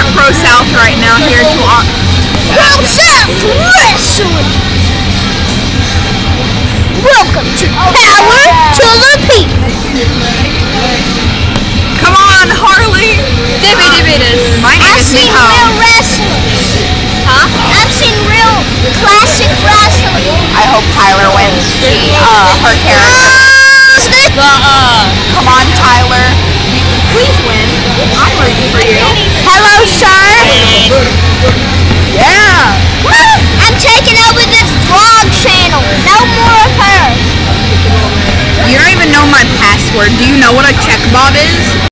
Pro, Pro South right now here to uh, World South Wrestling. Welcome to Power to the People. Come on, Harley. Dibby dibby this. My name I've is seen Nico. real wrestling. Huh? I've seen real classic wrestling. I hope Tyler wins. She, uh, her character. The uh. Password. Do you know what a check bob is?